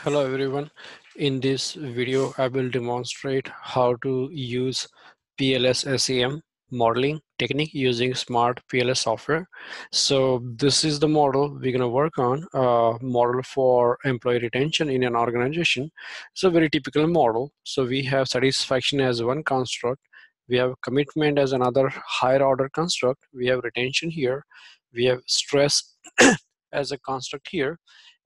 Hello everyone. In this video, I will demonstrate how to use PLS SEM modeling technique using smart PLS software. So this is the model we're going to work on, uh, model for employee retention in an organization. It's a very typical model. So we have satisfaction as one construct. We have commitment as another higher order construct. We have retention here. We have stress as a construct here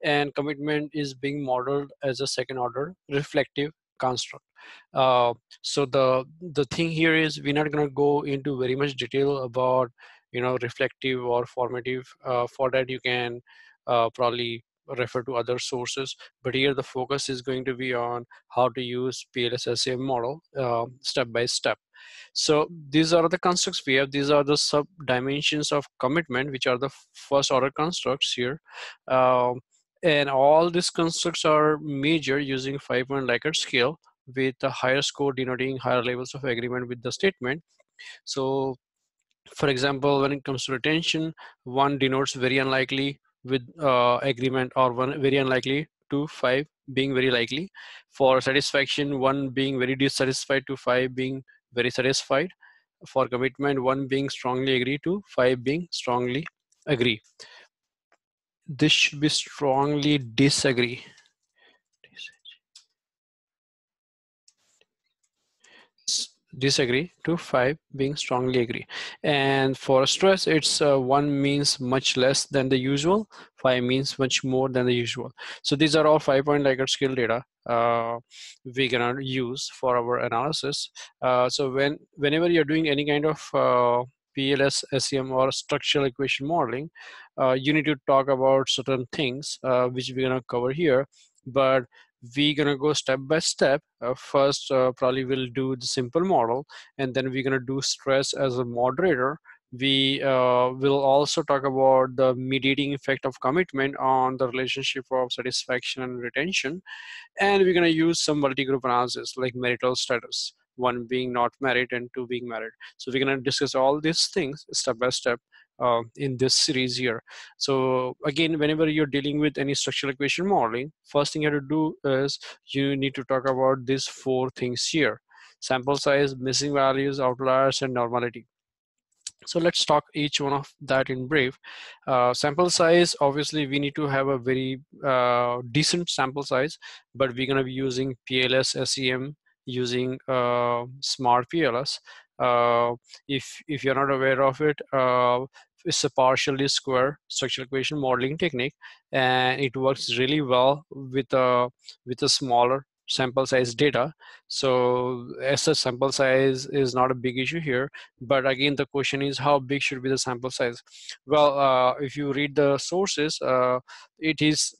and commitment is being modeled as a second order reflective construct. Uh, so the the thing here is we're not going to go into very much detail about you know reflective or formative. Uh, for that you can uh, probably refer to other sources but here the focus is going to be on how to use PLS-SEM model uh, step by step so these are the constructs we have these are the sub dimensions of commitment which are the first order constructs here um, and all these constructs are measured using five point Likert scale with a higher score denoting higher levels of agreement with the statement. So for example, when it comes to retention, one denotes very unlikely with uh, agreement or one very unlikely to five being very likely. For satisfaction, one being very dissatisfied to five being very satisfied. For commitment, one being strongly agree to five being strongly agree this should be strongly disagree. Disagree to five being strongly agree. And for stress it's uh, one means much less than the usual five means much more than the usual. So these are all five point Likert scale data uh, we're gonna use for our analysis. Uh, so when whenever you're doing any kind of uh, PLS, SEM, or structural equation modeling, uh, you need to talk about certain things, uh, which we're gonna cover here. But we're gonna go step by step. Uh, first, uh, probably we'll do the simple model, and then we're gonna do stress as a moderator. We uh, will also talk about the mediating effect of commitment on the relationship of satisfaction and retention. And we're gonna use some multi-group analysis like marital status one being not married and two being married. So we're going to discuss all these things step by step uh, in this series here. So again, whenever you're dealing with any structural equation modeling, first thing you have to do is you need to talk about these four things here. Sample size, missing values, outliers, and normality. So let's talk each one of that in brief. Uh, sample size, obviously we need to have a very uh, decent sample size, but we're gonna be using PLS SEM using uh, SmartPLS. Uh, if if you're not aware of it, uh, it's a partial least square structural equation modeling technique, and it works really well with a with a smaller sample size data. So as a sample size is not a big issue here, but again, the question is how big should be the sample size? Well, uh, if you read the sources, uh, it is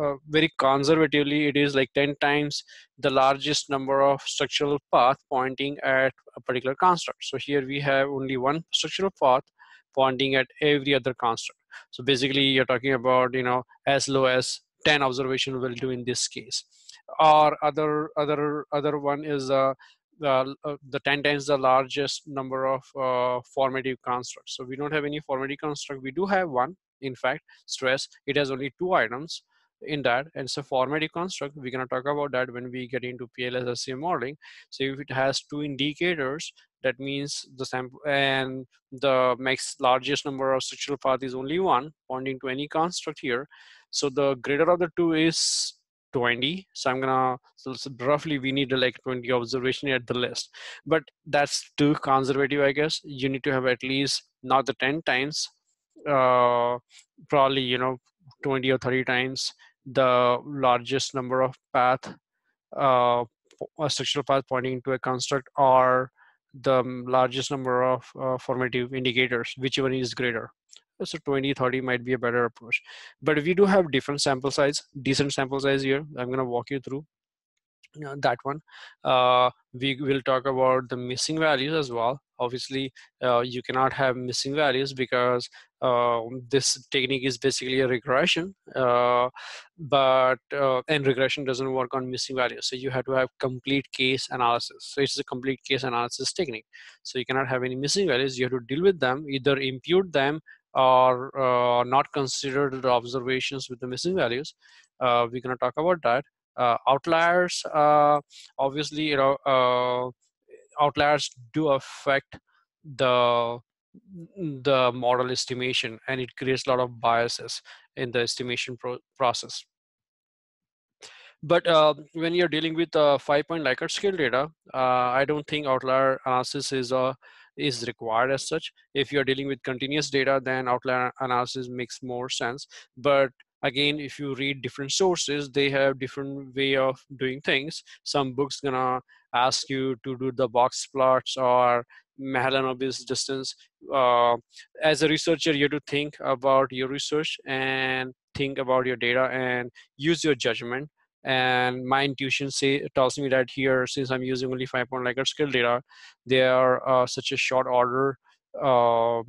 uh, very conservatively it is like 10 times the largest number of structural path pointing at a particular construct so here we have only one structural path pointing at every other construct so basically you're talking about you know as low as 10 observation will do in this case or other other other one is uh, uh, the 10 times the largest number of uh, formative constructs. So we don't have any formative construct. We do have one, in fact, stress. It has only two items in that. And it's a formative construct we're going to talk about that when we get into PLS SEM modeling. So if it has two indicators that means the sample and the max largest number of structural path is only one pointing to any construct here. So the greater of the two is 20 so i'm gonna so, so roughly we need like 20 observation at the list but that's too conservative i guess. You need to have at least not the 10 times uh probably you know 20 or 30 times the largest number of path uh a structural path pointing to a construct or the largest number of uh, formative indicators whichever is greater? So 20 30 might be a better approach. But if you do have different sample size decent sample size here. I'm going to walk you through you know, that one. Uh, we will talk about the missing values as well obviously uh, you cannot have missing values because uh, this technique is basically a regression uh, but uh, and regression doesn't work on missing values so you have to have complete case analysis so it's a complete case analysis technique so you cannot have any missing values you have to deal with them either impute them or uh, not consider the observations with the missing values. Uh, we're going to talk about that. Outliers, obviously, you know, outliers do affect the the model estimation and it creates a lot of biases in the estimation pro process. But uh, when you're dealing with uh, five-point Likert scale data, uh, I don't think outlier analysis is a is required as such. If you're dealing with continuous data, then outlier analysis makes more sense. But again, if you read different sources, they have different way of doing things. Some books gonna ask you to do the box plots or Mahalanobis distance. Uh, as a researcher, you have to think about your research and think about your data and use your judgment and my intuition say tells me that here since i'm using only 5 point Likert scale data they are uh, such a short order uh,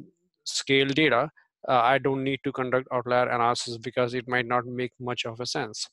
scale data uh, i don't need to conduct outlier analysis because it might not make much of a sense.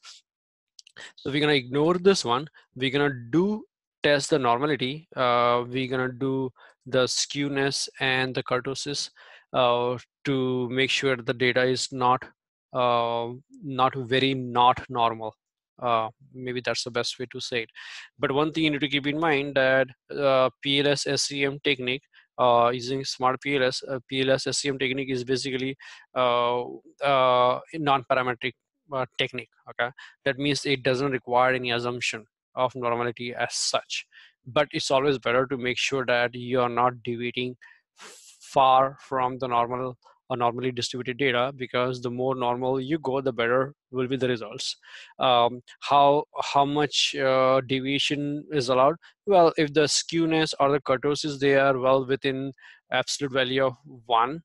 So we're to ignore this one. We're to do test the normality. Uh, we're going to do the skewness and the kurtosis uh, to make sure the data is not uh, not very not normal. Uh, maybe that's the best way to say it. But one thing you need to keep in mind that uh, PLS SEM technique uh, using SmartPLS, uh, PLS SEM technique is basically uh, uh, non-parametric uh, technique. Okay, that means it doesn't require any assumption of normality as such. But it's always better to make sure that you are not deviating far from the normal a normally distributed data because the more normal you go the better will be the results. Um, how how much uh, deviation is allowed? Well if the skewness or the kurtosis they are well within absolute value of one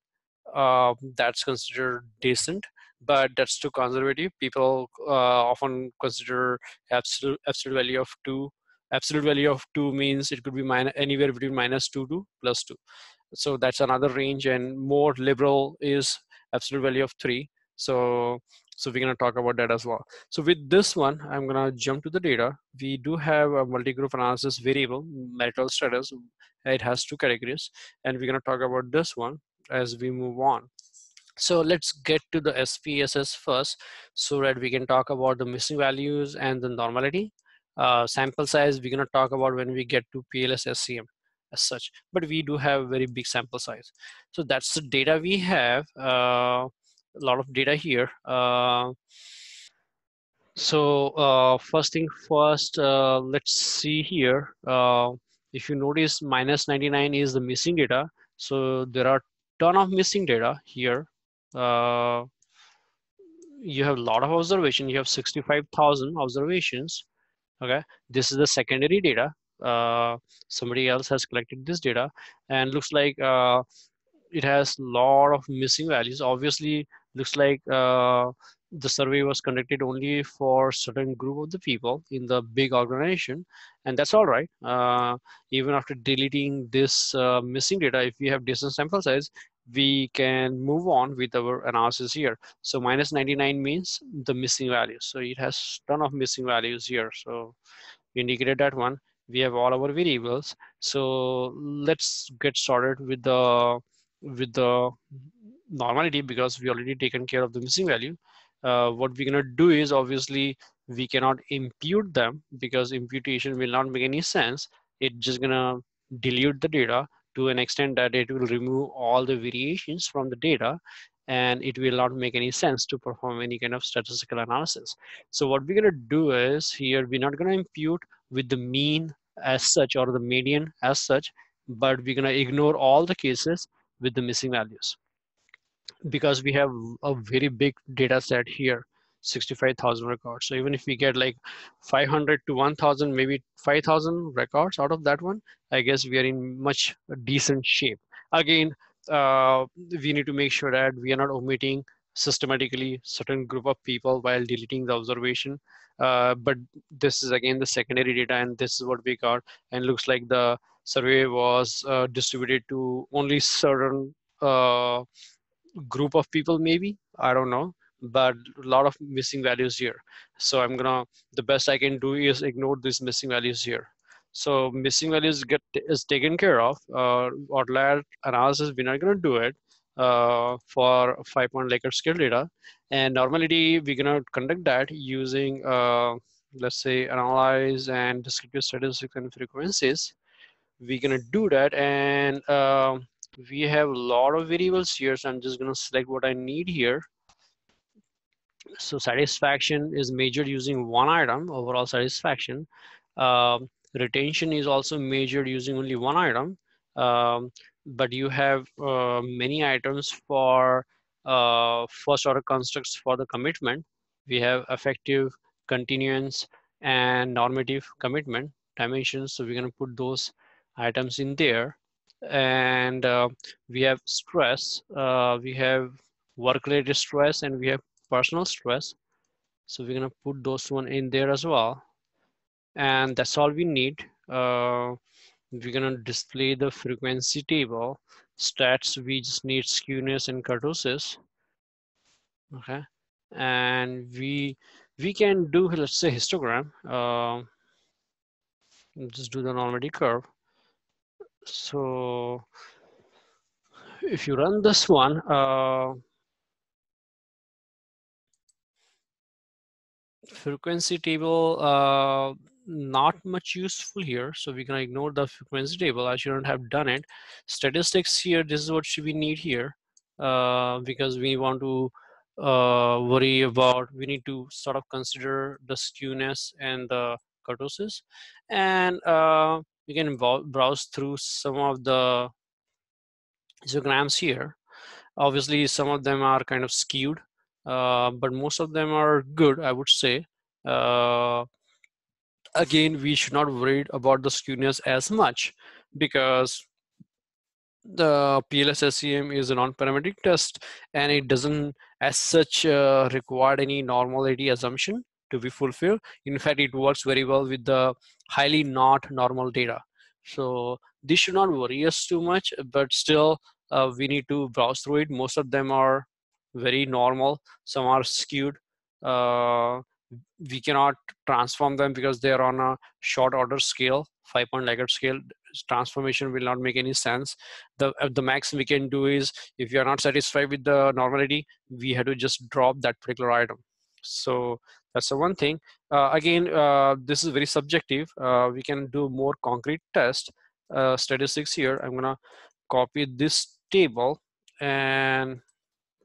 uh, that's considered decent but that's too conservative. People uh, often consider absolute absolute value of two absolute value of two means it could be minus anywhere between minus two to plus two so that's another range and more liberal is absolute value of three. So so we're going to talk about that as well. So with this one i'm going to jump to the data. We do have a multi-group analysis variable marital status. It has two categories and we're going to talk about this one as we move on. So let's get to the SPSS first so that we can talk about the missing values and the normality. Uh, sample size we're going to talk about when we get to PLS SEM as such but we do have very big sample size. So that's the data we have uh, a lot of data here uh, so uh, first thing first uh, let's see here uh, if you notice minus 99 is the missing data. So there are ton of missing data here uh, you have a lot of observation you have 65,000 observations okay? This is the secondary data uh, somebody else has collected this data and looks like uh, it has a lot of missing values. Obviously looks like uh, the survey was conducted only for certain group of the people in the big organization and that's all right. Uh, even after deleting this uh, missing data if we have decent sample size we can move on with our analysis here. So minus 99 means the missing values. So it has ton of missing values here. So we indicated that one we have all our variables. So let's get started with the with the normality because we already taken care of the missing value. Uh, what we're gonna do is obviously we cannot impute them because imputation will not make any sense. It's just gonna dilute the data to an extent that it will remove all the variations from the data and it will not make any sense to perform any kind of statistical analysis. So what we're gonna do is here, we're not gonna impute with the mean as such or the median as such, but we're gonna ignore all the cases with the missing values because we have a very big data set here 65,000 records. So even if we get like 500 to 1,000, maybe 5,000 records out of that one, I guess we are in much decent shape. Again, uh, we need to make sure that we are not omitting systematically certain group of people while deleting the observation. Uh, but this is again the secondary data and this is what we got and looks like the survey was uh, distributed to only certain uh, group of people maybe, I don't know, but a lot of missing values here. So I'm gonna, the best I can do is ignore these missing values here. So missing values get is taken care of. Uh, outlier analysis, we're not gonna do it. Uh, for five point Likert scale data. And normally we're gonna conduct that using, uh, let's say, analyze and descriptive statistics and frequencies. We're gonna do that and uh, we have a lot of variables here. So I'm just gonna select what I need here. So satisfaction is measured using one item, overall satisfaction. Um, retention is also measured using only one item. Um, but you have uh, many items for uh, first order constructs for the commitment. We have affective, continuance, and normative commitment dimensions. So we're going to put those items in there. And uh, we have stress, uh, we have work-related stress, and we have personal stress. So we're going to put those one in there as well. And that's all we need. We're going to display the frequency table stats we just need skewness and kurtosis. Okay. And we we can do let's say histogram. Uh, just do the normality curve. So if you run this one uh, frequency table uh, not much useful here. So we can ignore the frequency table. I shouldn't have done it. Statistics here, this is what should we need here uh, because we want to uh, worry about, we need to sort of consider the skewness and the kurtosis. And uh, we can browse through some of the histograms here. Obviously, some of them are kind of skewed, uh, but most of them are good, I would say. Uh, again, we should not worry about the skewness as much because the PLS-SEM is a non-parametric test and it doesn't as such uh, require any normality assumption to be fulfilled. In fact, it works very well with the highly not normal data. So this should not worry us too much, but still uh, we need to browse through it. Most of them are very normal. Some are skewed. Uh, we cannot transform them because they are on a short order scale, five point Likert scale. Transformation will not make any sense. The uh, the max we can do is if you are not satisfied with the normality, we have to just drop that particular item. So that's the one thing. Uh, again, uh, this is very subjective. Uh, we can do more concrete test uh, statistics here. I'm gonna copy this table and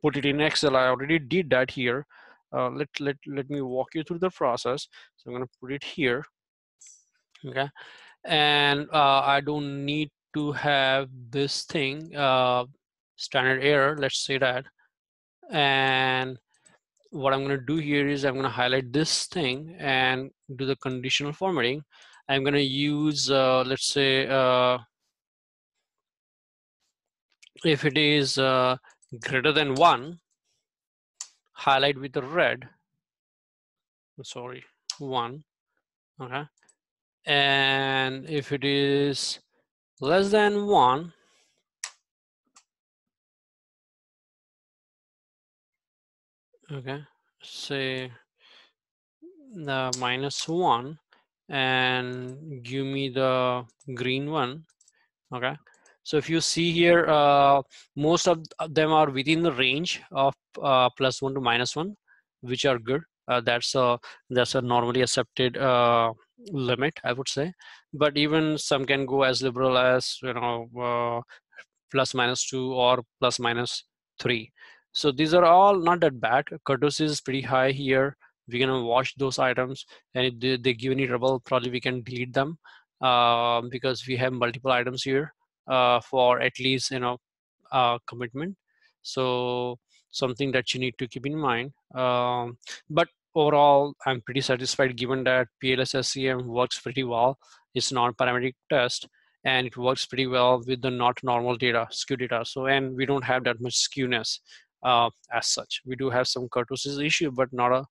put it in Excel. I already did that here uh, let, let, let me walk you through the process. So I'm gonna put it here, okay? And uh, I don't need to have this thing, uh, standard error, let's say that. And what I'm gonna do here is I'm gonna highlight this thing and do the conditional formatting. I'm gonna use, uh, let's say, uh, if it is uh, greater than one, highlight with the red. I'm sorry one okay. And if it is less than one okay say the minus one and give me the green one okay so if you see here, uh, most of them are within the range of uh, plus one to minus one, which are good. Uh, that's a that's a normally accepted uh, limit, I would say. But even some can go as liberal as you know uh, plus minus two or plus minus three. So these are all not that bad. Kurtosis is pretty high here. We're gonna watch those items, and if they, they give any trouble, probably we can delete them uh, because we have multiple items here for at least you know uh, commitment. So something that you need to keep in mind um, but overall i'm pretty satisfied given that PLS-SEM works pretty well. It's non-parametric test and it works pretty well with the not normal data skew data. So and we don't have that much skewness uh, as such. We do have some kurtosis issue but not a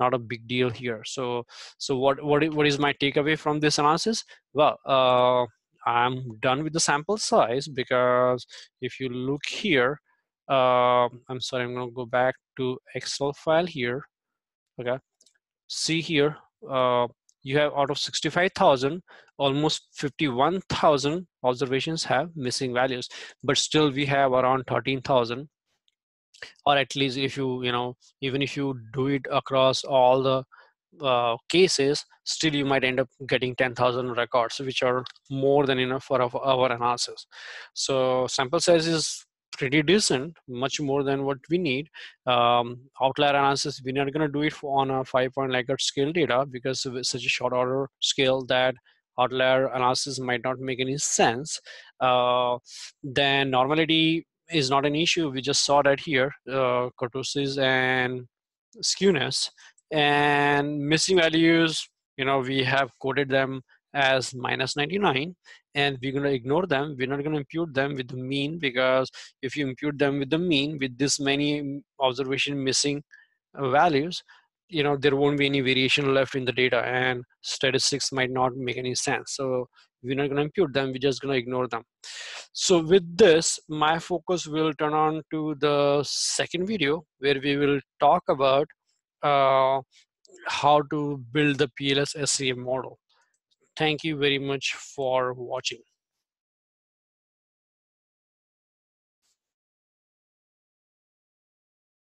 not a big deal here. So so what what, what is my takeaway from this analysis? Well uh, I'm done with the sample size because if you look here, uh, I'm sorry, I'm gonna go back to Excel file here. Okay, see here, uh, you have out of 65,000, almost 51,000 observations have missing values, but still we have around 13,000 or at least if you you know even if you do it across all the uh, cases still you might end up getting 10,000 records which are more than enough for our, analysis. So sample size is pretty decent much more than what we need. Um, outlier analysis we're not going to do it on a five point likert scale data because such a short order scale that outlier analysis might not make any sense. Uh, then normality is not an issue. We just saw that here, uh, kurtosis and skewness and missing values, you know, we have coded them as minus 99 and we're going to ignore them. We're not going to impute them with the mean because if you impute them with the mean with this many observation missing uh, values, you know, there won't be any variation left in the data and statistics might not make any sense. So we're not going to impute them. We're just going to ignore them. So with this, my focus will turn on to the second video where we will talk about uh, how to build the PLS SEM model. Thank you very much for watching.